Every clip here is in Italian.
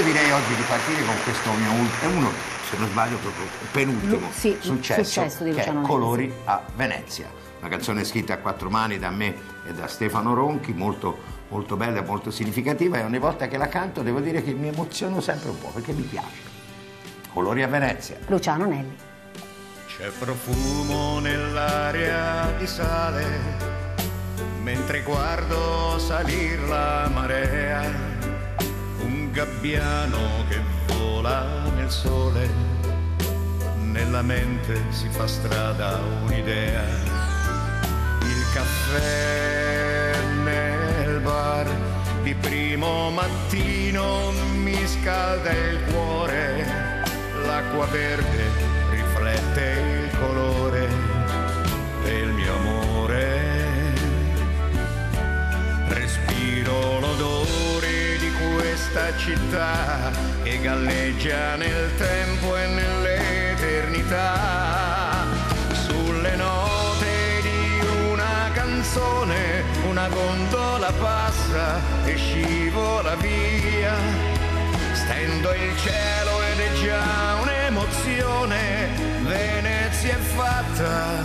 Io direi oggi di partire con questo mio ultimo, è uno, se non sbaglio, proprio penultimo Lu- sì, successo, successo di che Luciano è Nelli, Colori a Venezia. Una canzone scritta a quattro mani da me e da Stefano Ronchi, molto, molto bella e molto significativa e ogni volta che la canto devo dire che mi emoziono sempre un po' perché mi piace. Colori a Venezia. Luciano Nelli. C'è profumo nell'aria di sale, mentre guardo salir la marea, gabbiano che vola nel sole, nella mente si fa strada un'idea, il caffè nel bar di primo mattino mi scalda il cuore, l'acqua verde questa città che galleggia nel tempo e nell'eternità. Sulle note di una canzone una gondola passa e scivola via. Stendo il cielo ed è già un'emozione, Venezia è fatta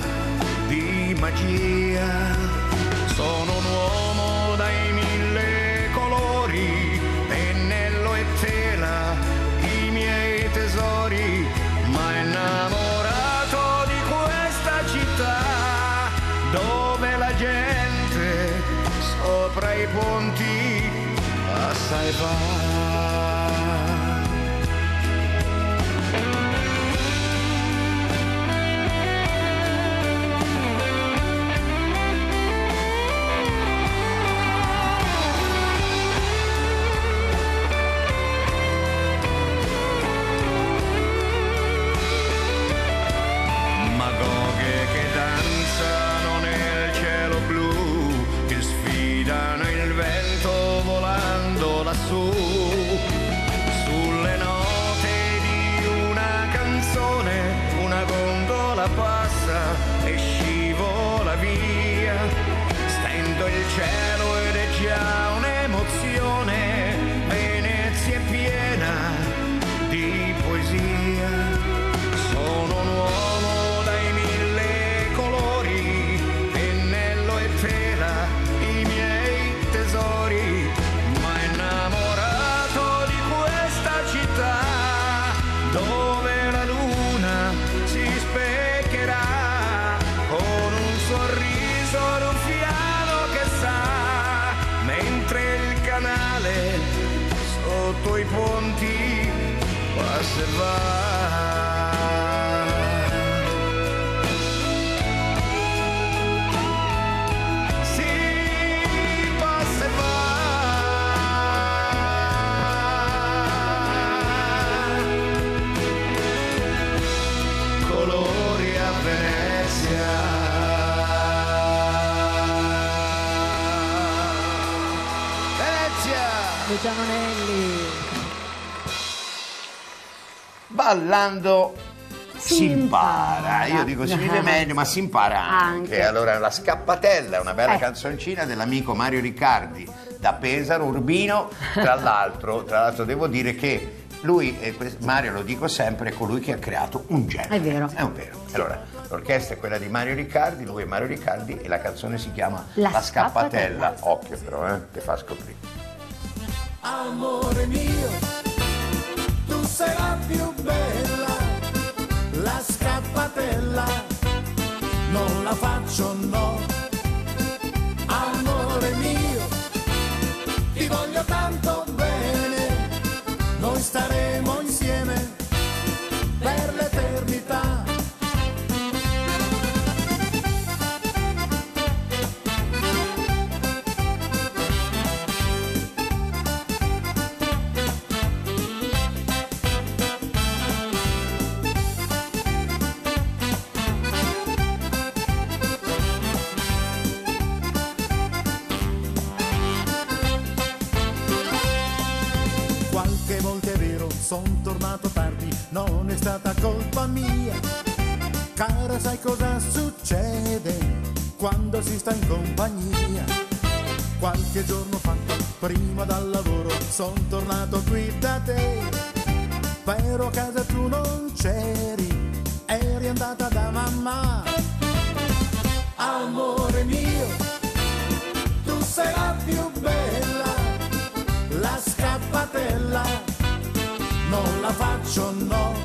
di magia. Sono un ponti passa e passa Ballando si, Si impara. impara. Io dico si vive meglio, ma si impara anche. Anche. Allora, la scappatella, una bella Eh. canzoncina dell'amico Mario Riccardi da Pesaro, Urbino. Tra l'altro, tra l'altro devo dire che lui, Mario lo dico sempre, è colui che ha creato un genere. È vero. È un vero. Allora, l'orchestra è quella di Mario Riccardi, lui è Mario Riccardi e la canzone si chiama La La, Scappatella. scappatella. Occhio però, eh, che fa scoprire. Amore mio, la più bella, la scappatella, non la faccio no. Amore mio, ti voglio tanto bene, noi staremo sta in compagnia. Qualche giorno fa, prima dal lavoro, son tornato qui da te. Però a casa tu non c'eri, eri andata da mamma. Amore mio, tu sei la più bella, la scappatella, non la faccio no.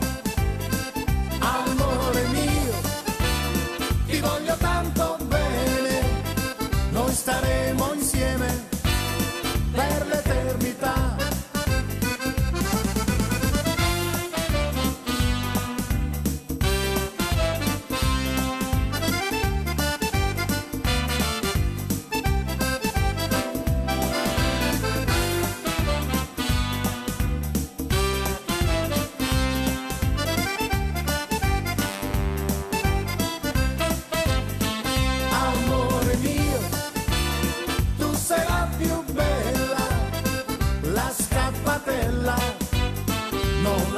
Noi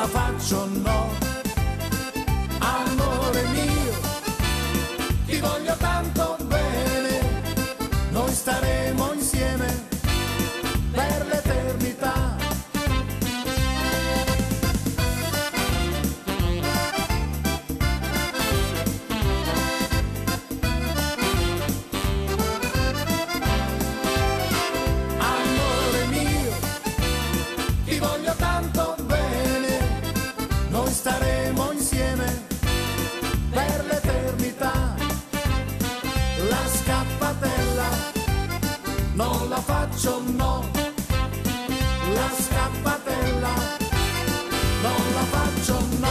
la faccio no. La scappatella, non la faccio no. La scappatella, non la faccio no.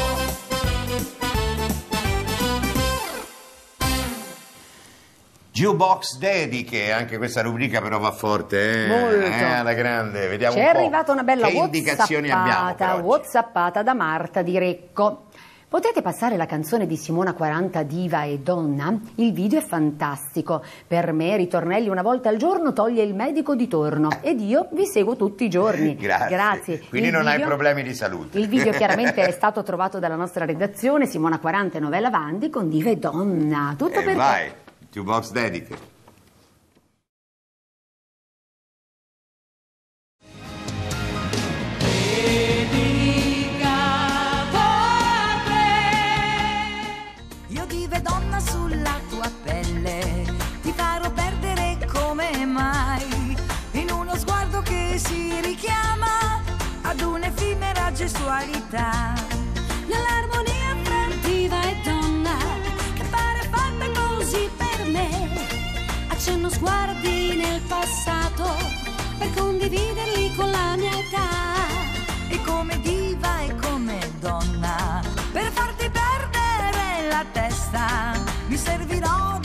Jukebox dediche, anche questa rubrica però va forte, eh? Molto. Eh, alla grande, vediamo Ci un è po' arrivata una bella che indicazioni abbiamo per whatsappata, oggi. whatsappata da Marta di Recco. Potete passare la canzone di Simona 40 Diva e Donna? Il video è fantastico. Per me ritornelli una volta al giorno toglie il medico di torno ed io vi seguo tutti i giorni. Grazie. Quindi Il non hai video- problemi di salute. Il video chiaramente è stato trovato dalla nostra redazione Simona 40 e Novella Vandi con Diva e Donna. Tutto E per vai, Jukebox dediche. Io condividerli con la mia età. E come diva e come donna, per farti perdere la testa, mi servirò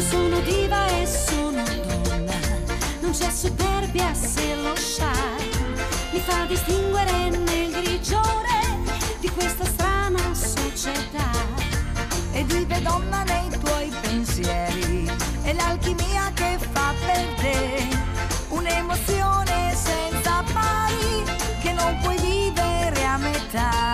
Io sono diva e sono donna, non c'è superbia se lo sai. Mi fa distinguere nel grigiore di questa strana società. e vive donna nei tuoi pensieri e l'alchimia che fa per te un'emozione senza pari che non puoi vivere a metà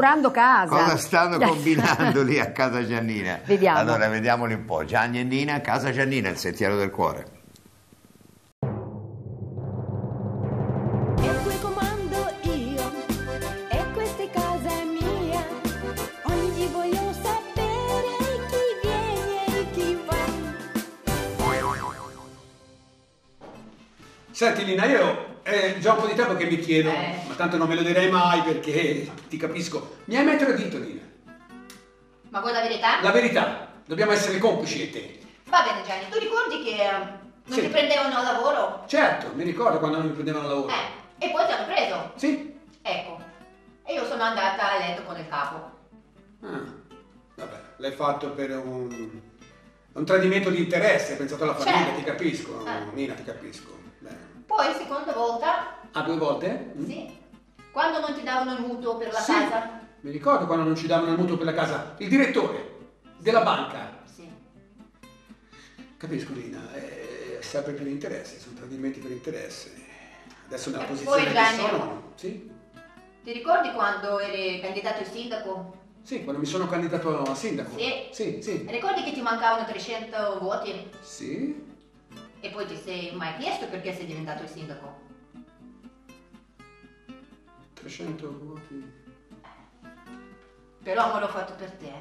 Curando casa. Cosa stanno combinando lì a casa Giannina? Vediamo. Allora, vediamoli un po'. Gianni e Nina, casa Giannina, il sentiero del cuore. Mi chiedo, Eh. ma tanto non me lo direi mai perché ti capisco. Mi hai mai tradito, Lina? Ma vuoi la verità? La verità, dobbiamo essere complici e te. Va bene Gianni, tu ricordi che eh, non Sì. ti prendevano al lavoro? Certo, mi ricordo quando non mi prendevano al lavoro. Eh, e poi ti hanno preso. Sì? Ecco. E io sono andata a letto con il capo. Ah, vabbè, l'hai fatto per un, un tradimento di interesse, hai pensato alla famiglia, Certo. ti capisco, Eh. Nina, ti capisco. Bene. Poi, seconda volta, Ah, due volte? Mm? sì, quando non ti davano il mutuo per la Sì. casa. Mi ricordo quando non ci davano il mutuo per la casa, il direttore della banca. Sì. Capisco Lina, è sempre per interesse, sono tradimenti per interesse. Adesso nella E posizione poi, Gianni? sono, sì? Ti ricordi quando eri candidato in sindaco? Sì, quando mi sono candidato a sindaco. Sì. Sì, sì. Ricordi che ti mancavano 300 voti? Sì? E poi ti sei mai chiesto perché sei diventato il sindaco? 300 voti. Però me l'ho fatto per te.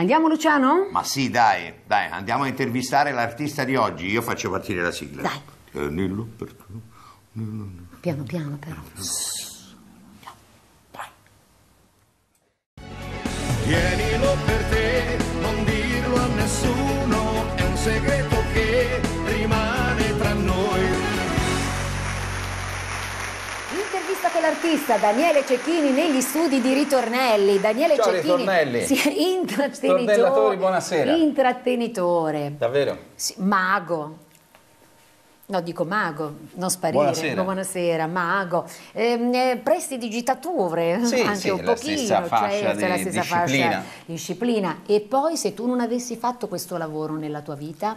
Andiamo Luciano? Ma sì, dai, dai, andiamo a intervistare l'artista di oggi. Io faccio partire la sigla. Dai. Tienilo perché... Piano piano però. Tienilo per Intervista con l'artista Daniele Cecchini negli studi di Ritornelli. Daniele Ciao, Cecchini, Ritornelli. sì, intrattenitore. Buonasera. Intrattenitore. Davvero? Sì, mago. No, dico mago, non sparire. Buonasera. Buonasera, mago. Ehm, eh, presti digitature, Sì, anche sì, un pochino, stessa cioè, di la stessa disciplina. fascia di disciplina. E poi se tu non avessi fatto questo lavoro nella tua vita,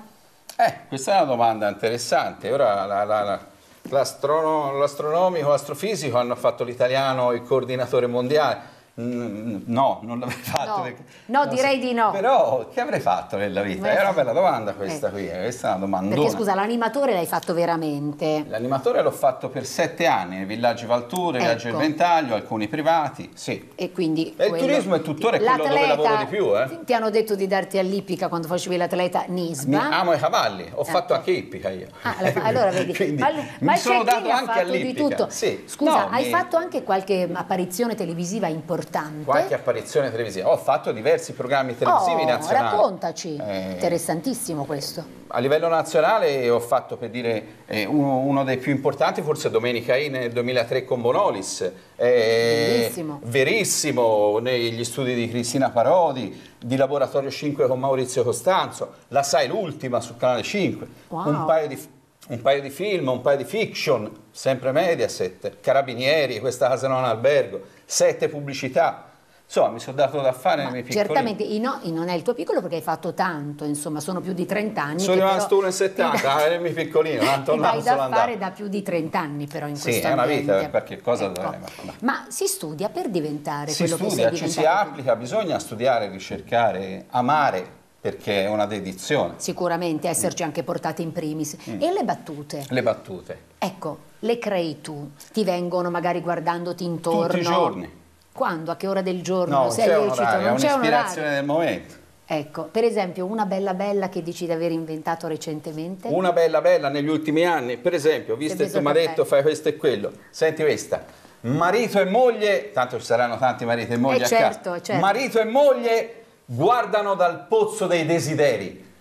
Eh, questa è una domanda interessante. Ora la- la- la- l'astronomico, l'astrofisico hanno fatto l'italiano il coordinatore mondiale. Mm, No, non l'avrei fatto. No. perché- No, direi di no. Però che avrei fatto nella vita? È una bella domanda questa eh. qui, eh, questa è una domandona. perché scusa, l'animatore l'hai fatto veramente. L'animatore l'ho fatto per sette anni, nei villaggi Valture, Ecco. del Ventaglio, alcuni privati, sì. E quindi E il turismo è tuttora quello dove lavoro di più, eh. Ti hanno detto di darti all'ippica quando facevi l'atleta Mi Nisba. amo i cavalli, ho fatto Ecco. anche ippica io. Ah, allora vedi, Quindi ma, mi sono dato anche fatto all'ippica. Sì. Scusa, No, hai mi- fatto anche qualche apparizione televisiva importante? Qualche apparizione televisiva. Ho fatto diversi programmi televisivi Oh, nazionali. raccontaci. Eh, Interessantissimo questo. a livello nazionale ho fatto per dire eh, uno, uno dei più importanti, forse Domenica I nel 2003 con Bonolis. eh, Bellissimo. Verissimo, negli studi di Cristina Parodi, di Laboratorio 5 con Maurizio Costanzo, la sai l'ultima su Canale 5, Wow. un, paio di, un paio di film, un paio di fiction, sempre Mediaset, Carabinieri, questa casa non albergo, sette pubblicità. Insomma, mi sono dato da fare nei Ma miei piccoli. certamente no- non è il tuo piccolo perché hai fatto tanto, insomma, sono più di 30 anni. Sono che rimasto ti 1,70, dai- ero il piccolino, tanto non sono da fare da più di 30 anni però in Sì, questo è una ambiente. vita, perché cosa Ecco. dovrei- vabbè. Ma si studia per diventare Si quello che studia, sei ci si diventato tu. applica, bisogna studiare, ricercare, amare, perché è una dedizione. Sicuramente esserci anche portate in primis. Mm. E le battute? Le battute. Ecco, le crei tu? Ti vengono magari guardandoti intorno? Tutti i giorni. Quando? A che ora del giorno? No, sei c'è lecito? orario, non c'è un un'ispirazione del momento. Ecco, per esempio, una bella bella che dici di aver inventato recentemente? Una bella bella negli ultimi anni, per esempio, visto che beso tu mi hai caffè. detto fai questo e quello, senti questa, marito e moglie, tanto ci saranno tanti mariti e mogli Eh, a certo, casa, certo. marito e moglie guardano dal pozzo dei desideri,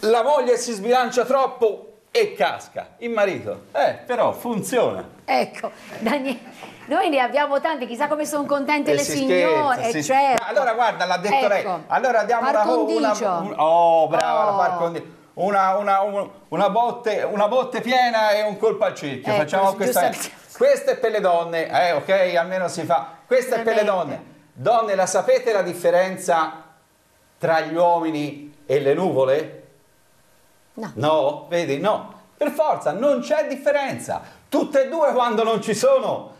la moglie si sbilancia troppo e casca, il marito, eh, però funziona. Ecco, Daniele, noi ne abbiamo tanti, chissà come sono contente E le si signore. scherza, eh, si- certo. Allora guarda, l'ha detto lei. Ecco, Allora diamo par una, una, Oh, brava la Oh. par condicio. Una, una, un- una botte, una botte piena e un colpo al cerchio. Ecco, Facciamo questa. Questa è per le donne, eh, ok? Almeno si fa. Questa è per le donne. Donne, la sapete la differenza tra gli uomini e le nuvole? No. No? Vedi? No. Per forza, non c'è differenza. Tutte e due quando non ci sono.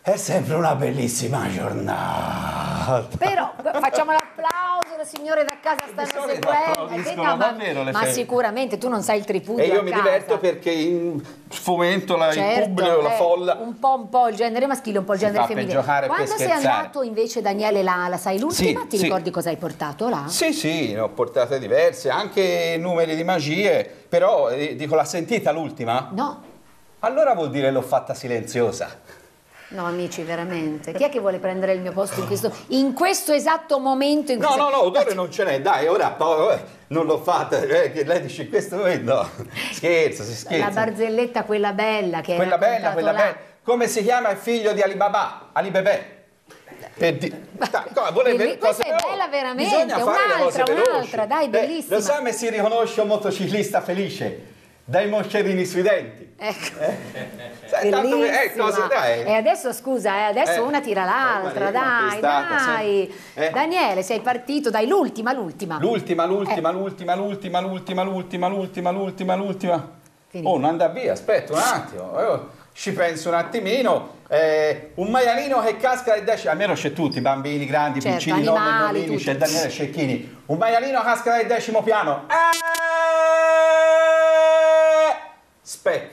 È sempre una bellissima giornata. Però facciamo l'applauso, le signore da casa stanno seguendo. Eh, no, ma, ma sicuramente tu non sai il tripudio E io a mi casa. diverto perché in- sfomento la, il Certo, pubblico, la eh, folla. Un po', un po' il genere maschile, un po' il genere femminile. giocare, per Quando sei scherzare. andato invece, Daniele, là, la sai l'ultima? Sì, Ti sì. ricordi cosa hai portato là? Sì, sì, ne ho portate diverse, anche numeri di magie, però eh, dico, l'ha sentita l'ultima? No, Allora vuol dire l'ho fatta silenziosa. No, amici, veramente. Chi è che vuole prendere il mio posto in questo, in questo esatto momento? In No, questo- no, no, odore non ce n'è, dai, ora poi, eh, non l'ho fatta, eh, lei dice in questo momento, no, scherza, si scherza. La barzelletta, quella bella che Quella bella, quella là. bella. Come si chiama il figlio di Alibaba? Alibebè. Per di- Dai, co- vuole Belli- ver- cose questa è bella veramente, un'altra, un'altra, dai, Eh, bellissima. lo sa come si riconosce un motociclista felice? Dai moscerini sui denti. Ecco. Sai, tanto eh, cose, dai. E adesso scusa, eh, adesso Eh, una tira l'altra, l'hai dai, dai. Eh. Daniele, sei partito, dai, l'ultima, l'ultima. L'ultima, l'ultima, Eh. l'ultima, l'ultima, l'ultima, l'ultima, l'ultima, l'ultima, l'ultima. Oh, non andà via, aspetta un attimo. eh, ci penso un attimino. Eh, un maialino che casca dai decimi, almeno c'è tutti, bambini, grandi, Certo, piccini, nonni, nonnini, c'è Daniele Cecchini. Un maialino casca dal decimo piano. Eh, Spec.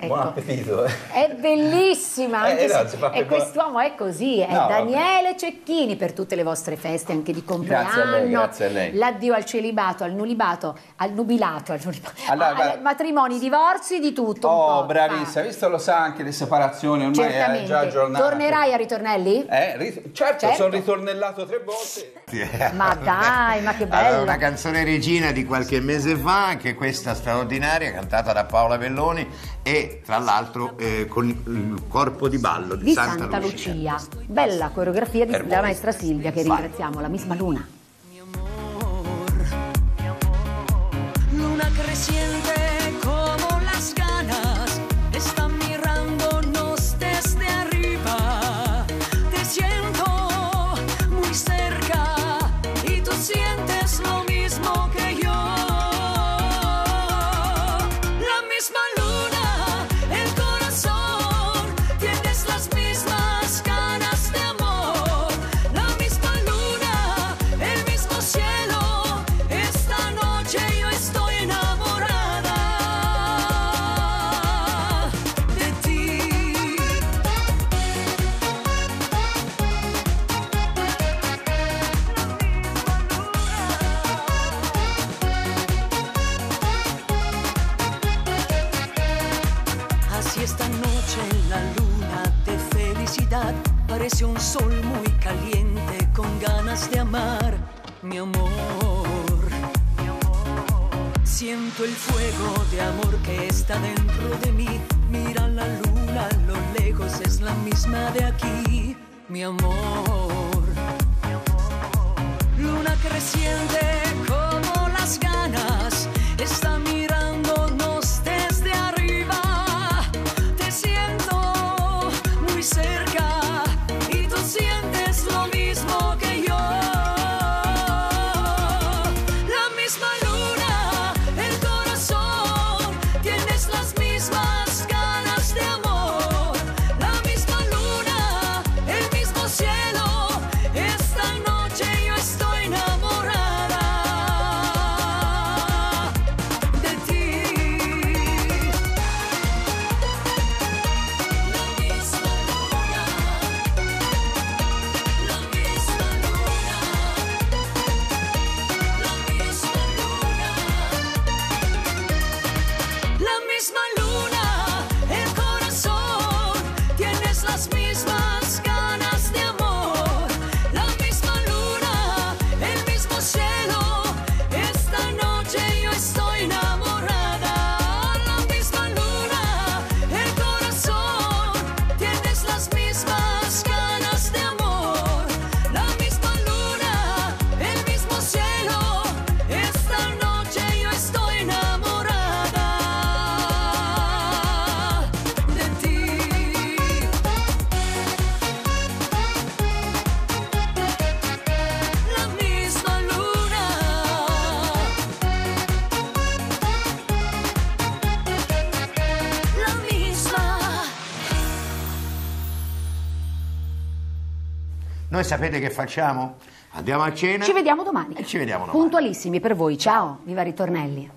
Ecco. Buon appetito. eh. È bellissima, Eh, anche no, se- fa e quest'uomo è così, è No, vabbè. Daniele Cecchini per tutte le vostre feste, anche di compleanno, Grazie a lei, grazie a lei. l'addio al celibato, al nulibato, al nubilato, al, nulibato, Allora, guarda- matrimoni, divorzi, di tutto. un Oh, po'. bravissima, visto lo sa anche le separazioni, ormai è Certamente. già aggiornato. Tornerai a ritornelli? Eh, ri- certo, Certo. sono ritornellato tre volte. Ma dai, ma che Allora, bello. una canzone regina di qualche mese fa, anche questa straordinaria, cantata da Paola Belloni e tra l'altro eh, con il corpo di ballo di, di Santa, Lucia. Bella coreografia di- della maestra Silvia che Vai. ringraziamo, la misma Luna. Luna creciente aquí, mi amor. Luna creciente Noi sapete che facciamo? Andiamo a cena. Ci vediamo domani. E ci vediamo domani. Puntualissimi per voi. Ciao, viva Ritornelli.